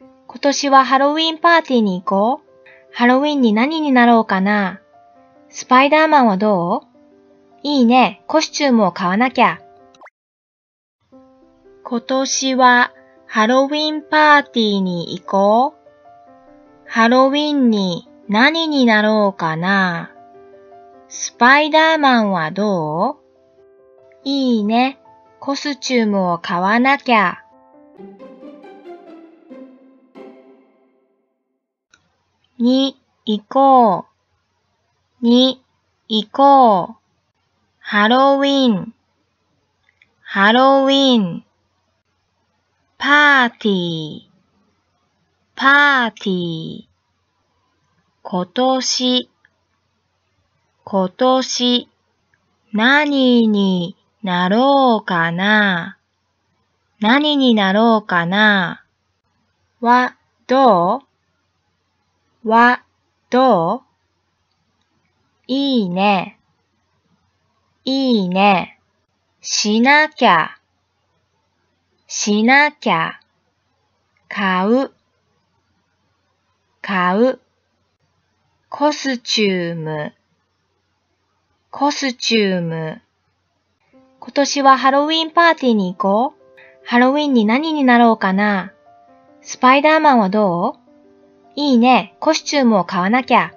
今年はハロウィンパーティーに行こう。ハロウィンに何になろうかな。スパイダーマンはどう？いいね。コスチュームを買わなきゃ。今年はハロウィンパーティーに行こう。ハロウィンに何になろうかな。スパイダーマンはどう？いいね。コスチュームを買わなきゃ。に行こう。に行こう。ハロウィン。ハロウィン。パーティー。パーティー。今年。今年。何になろうかな。何になろうかな。は、どう？は、どう？いいね。いいね。しなきゃ。しなきゃ。買う。買う。コスチューム。コスチューム。今年はハロウィンパーティーに行こう。ハロウィンに何になろうかな。スパイダーマンはどう？いいね。コスチュームを買わなきゃ。